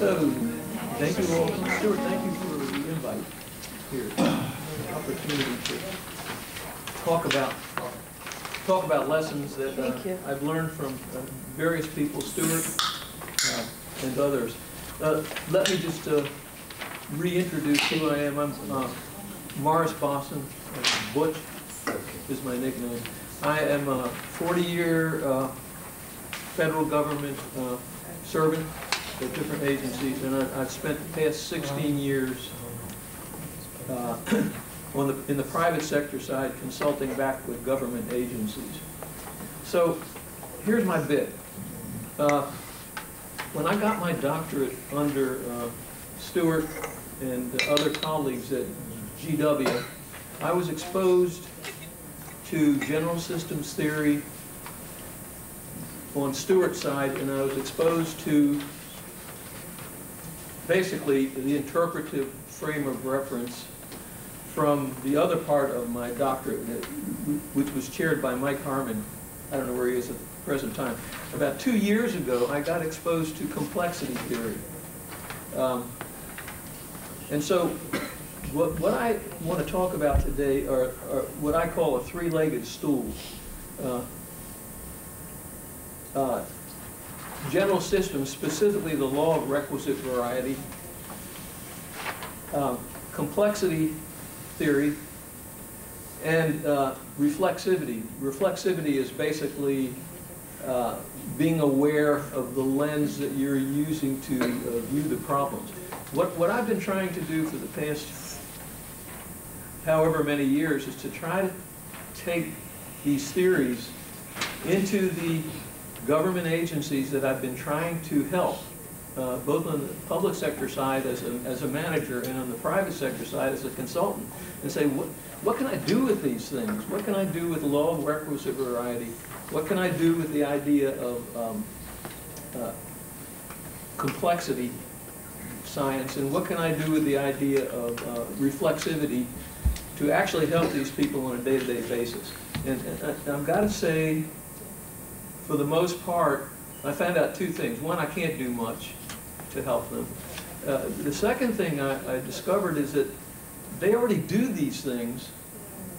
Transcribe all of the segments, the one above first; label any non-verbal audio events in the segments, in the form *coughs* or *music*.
So, thank you all, Stuart, thank you for the invite here, the opportunity to talk about, talk about lessons that uh, I've learned from uh, various people, Stuart uh, and others. Uh, Let me just uh, reintroduce who I am. I'm uh, Morris Bosin, Butch is my nickname. I am a 40-year uh, federal government uh, servant different agencies, and I- I've spent the past 16 years uh, *clears throat* on the, in the private sector side, consulting back with government agencies. So, here's my bit. Uh, When I got my doctorate under uh, Stuart and other colleagues at GW, I was exposed to general systems theory on Stuart's side, and I was exposed to basically the interpretive frame of reference from the other part of my doctorate, which was chaired by Mike Harmon. I don't know where he is at the present time. About two years ago, I got exposed to complexity theory. Um, And so, what, what I want to talk about today are, are what I call a three-legged stool. Uh, uh, General systems, specifically the law of requisite variety, um, complexity theory, and uh, reflexivity. Reflexivity is basically uh, being aware of the lens that you're using to uh, view the problems. What, what I've been trying to do for the past however many years is to try to take these theories into the government agencies that I've been trying to help, uh, both on the public sector side as a, as a manager and on the private sector side as a consultant, and say, what, what can I do with these things? What can I do with law of requisite variety? What can I do with the idea of um, uh, complexity science? And what can I do with the idea of uh, reflexivity to actually help these people on a day-to-day basis? And, and I've got to say, for the most part, I found out two things. One, I can't do much to help them. Uh, the second thing I, I discovered is that they already do these things.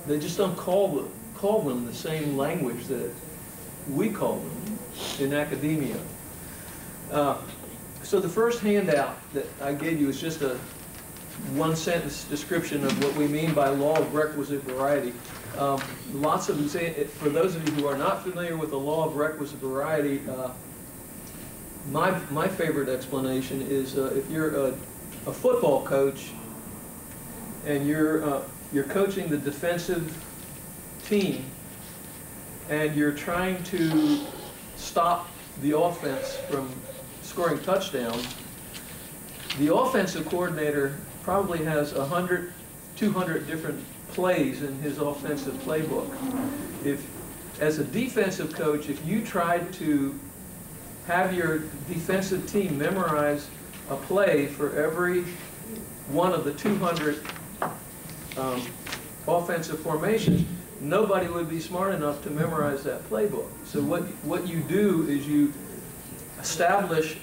They just don't call them, call them the same language that we call them in academia. Uh, so the first handout that I gave you is just a one sentence description of what we mean by law of requisite variety. Um, lots of for those of you who are not familiar with the law of requisite variety, uh, my my favorite explanation is uh, if you're a, a football coach and you're uh, you're coaching the defensive team and you're trying to stop the offense from scoring touchdowns, the offensive coordinator probably has 100, 200 different plays in his offensive playbook. If, as a defensive coach, if you tried to have your defensive team memorize a play for every one of the 200 um, offensive formations, nobody would be smart enough to memorize that playbook. So what, what you do is you establish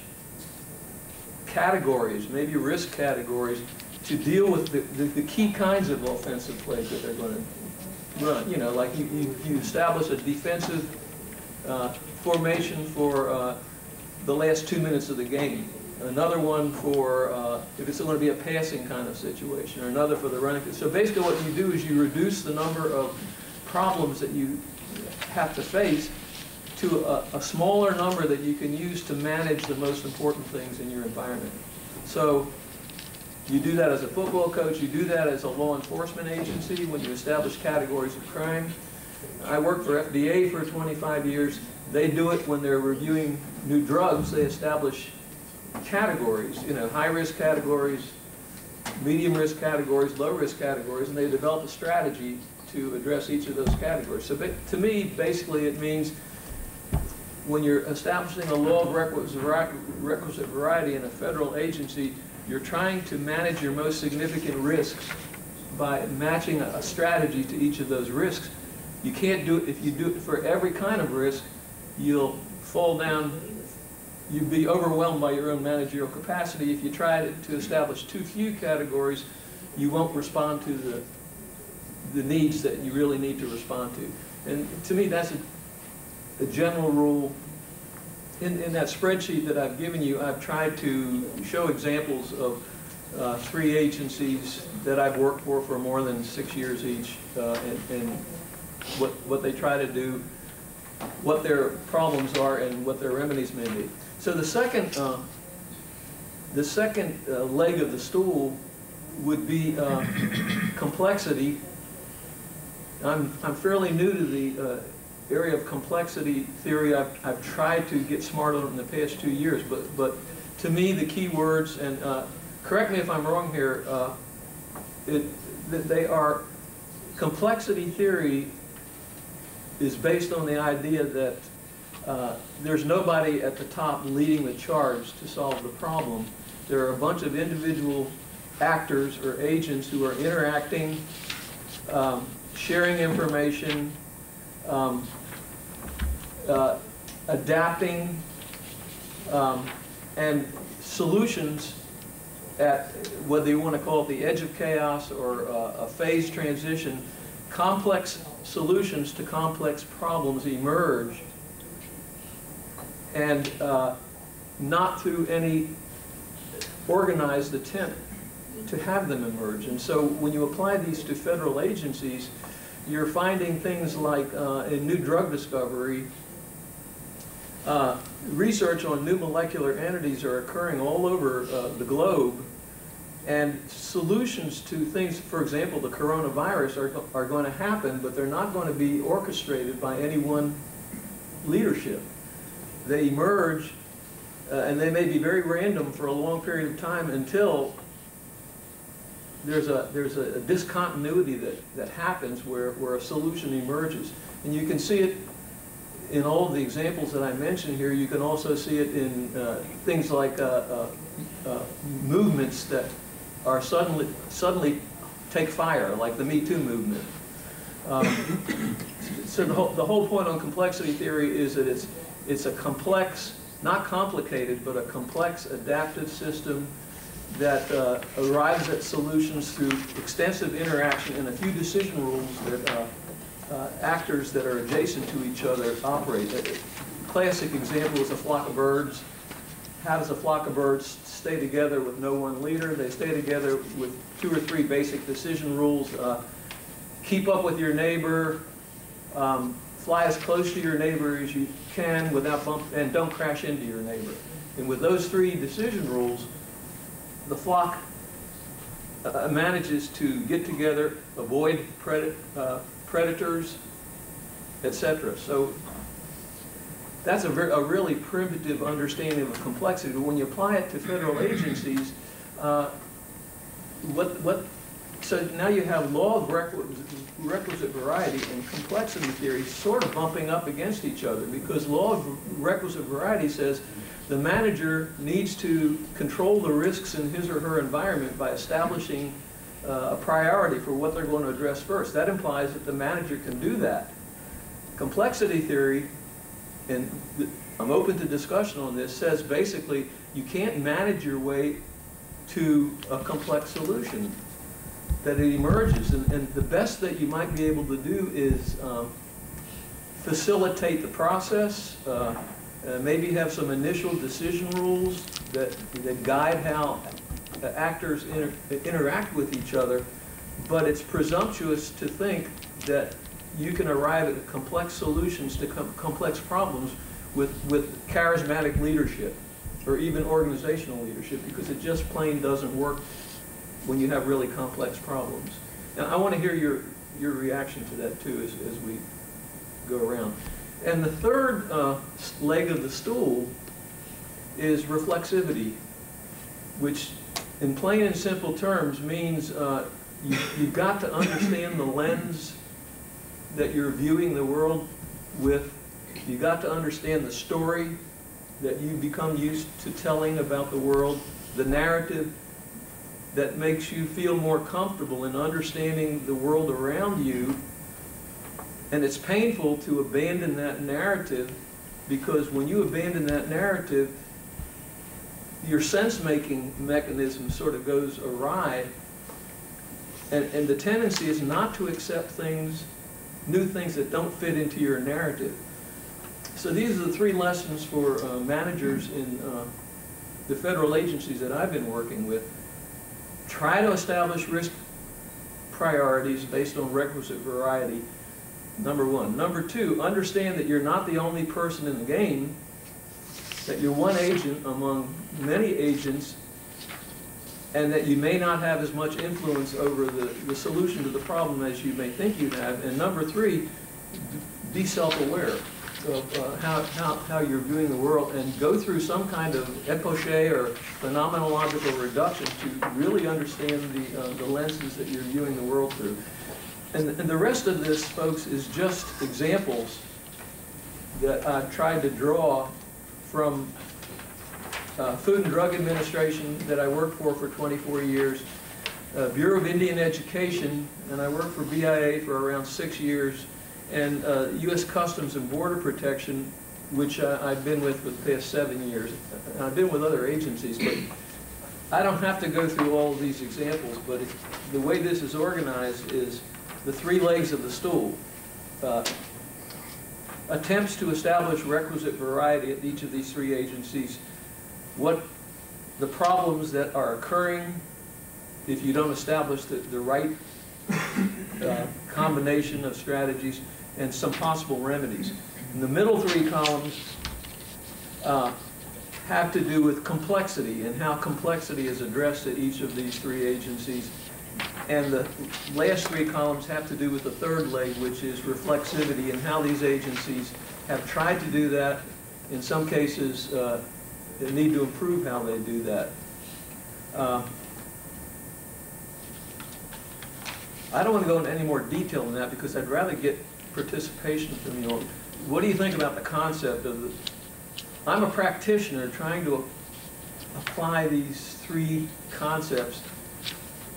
categories, maybe risk categories, to deal with the, the, the key kinds of offensive plays that they're going to run. You know, like you, you, you establish a defensive uh, formation for uh, the last two minutes of the game. Another one for uh, if it's going to be a passing kind of situation, or another for the running. So basically, what you do is you reduce the number of problems that you have to face to a, a smaller number that you can use to manage the most important things in your environment. So you do that as a football coach, you do that as a law enforcement agency when you establish categories of crime. I worked for FDA for 25 years. They do it when they're reviewing new drugs. They establish categories, you know, high-risk categories, medium-risk categories, low-risk categories, and they develop a strategy to address each of those categories. So to me, basically, it means when you're establishing a law of requisite variety in a federal agency, you're trying to manage your most significant risks by matching a, strategy to each of those risks. You can't do it, if you do it for every kind of risk, you'll fall down you'd be overwhelmed by your own managerial capacity. If you try to, to establish too few categories, you won't respond to the, the needs that you really need to respond to. And to me, that's a, a general rule. In, in that spreadsheet that I've given you, I've tried to show examples of uh, three agencies that I've worked for for more than six years each, uh, and, and what, what they try to do, what their problems are, and what their remedies may be. So the second, uh, the second uh, leg of the stool would be uh, *coughs* complexity. I'm, I'm fairly new to the uh, area of complexity theory. I've, I've tried to get smart on in the past two years, but, but to me, the key words, and uh, correct me if I'm wrong here, uh, it, that they are, complexity theory is based on the idea that uh, there's nobody at the top leading the charge to solve the problem. There are a bunch of individual actors or agents who are interacting, um, sharing information, um, uh, adapting, um, and solutions at, whether you want to call it the edge of chaos or uh, a phase transition, complex solutions to complex problems emerge and uh, not through any organized attempt to have them emerge. And so when you apply these to federal agencies, you're finding things like uh, in new drug discovery, uh, research on new molecular entities are occurring all over uh, the globe, and solutions to things, for example, the coronavirus are, are going to happen, but they're not going to be orchestrated by any one leadership. They emerge, uh, and they may be very random for a long period of time until there's a, there's a discontinuity that, that happens where, where a solution emerges. And you can see it in all of the examples that I mentioned here. You can also see it in uh, things like uh, uh, uh movements that are suddenly, suddenly take fire, like the Me Too movement. Um, *coughs* so the whole, the whole point on complexity theory is that it's, it's a complex, not complicated, but a complex adaptive system that uh, arrives at solutions through extensive interaction and a few decision rules that uh, uh, actors that are adjacent to each other operate. A classic example is a flock of birds. How does a flock of birds stay together with no one leader? They stay together with two or three basic decision rules. Uh, keep up with your neighbor, um, fly as close to your neighbor as you can without bump, and don't crash into your neighbor. And with those three decision rules, the flock uh, manages to get together, avoid pred uh, predators, etc. So that's a, a, really primitive understanding of complexity. But when you apply it to federal agencies, uh, what, what, so now you have law of requisite, requisite variety and complexity theory sort of bumping up against each other because law of requisite variety says the manager needs to control the risks in his or her environment by establishing uh, a priority for what they're going to address first. That implies that the manager can do that. Complexity theory, and I'm open to discussion on this, says basically you can't manage your way to a complex solution, that it emerges. And, and the best that you might be able to do is um, facilitate the process, uh, uh, maybe have some initial decision rules that, that guide how actors inter interact with each other, but it's presumptuous to think that you can arrive at complex solutions to com complex problems with, with charismatic leadership or even organizational leadership because it just plain doesn't work when you have really complex problems. Now, I want to hear your, your reaction to that too as, as we go around. And the third uh, leg of the stool is reflexivity, which in plain and simple terms means uh, you, you've got to understand the lens that you're viewing the world with. You've got to understand the story that you become used to telling about the world, the narrative that makes you feel more comfortable in understanding the world around you and it's painful to abandon that narrative because when you abandon that narrative, your sense-making mechanism sort of goes awry. And, and the tendency is not to accept things, new things that don't fit into your narrative. So these are the three lessons for uh, managers in uh, the federal agencies that I've been working with. Try to establish risk priorities based on requisite variety, number one. Number two, understand that you're not the only person in the game, that you're one agent among many agents, and that you may not have as much influence over the, the solution to the problem as you may think you have. And number three, be self-aware of uh, how, how, how you're viewing the world and go through some kind of epoche or phenomenological reduction to really understand the, uh, the lenses that you're viewing the world through. And, and the rest of this, folks, is just examples that I've tried to draw from uh, Food and Drug Administration that I worked for for 24 years, uh, Bureau of Indian Education, and I worked for BIA for around six years, and uh, U.S. Customs and Border Protection, which uh, I've been with for the past seven years. And I've been with other agencies, but I don't have to go through all of these examples, but the way this is organized is the three legs of the stool. Attempts to establish requisite variety at each of these three agencies, what the problems that are occurring if you don't establish the, the right uh, combination of strategies, and some possible remedies. In the middle three columns uh, have to do with complexity and how complexity is addressed at each of these three agencies. And the last three columns have to do with the third leg, which is reflexivity and how these agencies have tried to do that. In some cases, uh, they need to improve how they do that. Uh, I don't want to go into any more detail than that because I'd rather get participation from you. What do you think about the concept of the, I'm a practitioner trying to apply these three concepts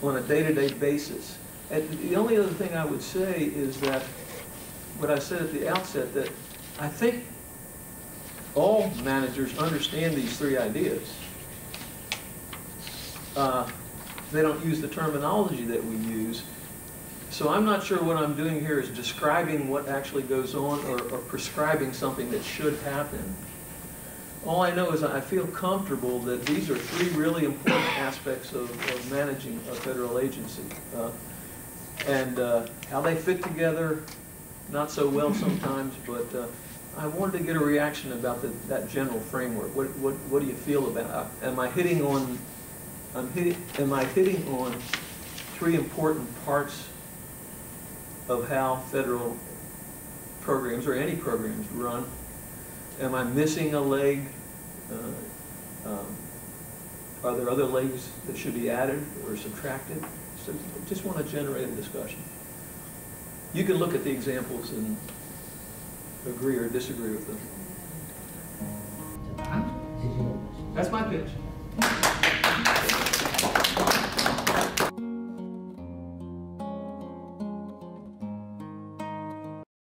on a day-to-day basis. And the only other thing I would say is that, what I said at the outset, that I think all managers understand these three ideas. Uh, they don't use the terminology that we use, so I'm not sure what I'm doing here is describing what actually goes on or, or prescribing something that should happen. All I know is I feel comfortable that these are three really important aspects of, of managing a federal agency. Uh, and uh, how they fit together, not so well sometimes, but uh, I wanted to get a reaction about the, that general framework. What, what, what do you feel about it? Am I hitting on, I'm hitting, am I hitting on three important parts of how federal programs or any programs run. Am I missing a leg? Uh, um, are there other legs that should be added or subtracted? So I just want to generate a discussion. You can look at the examples and agree or disagree with them. That's my pitch.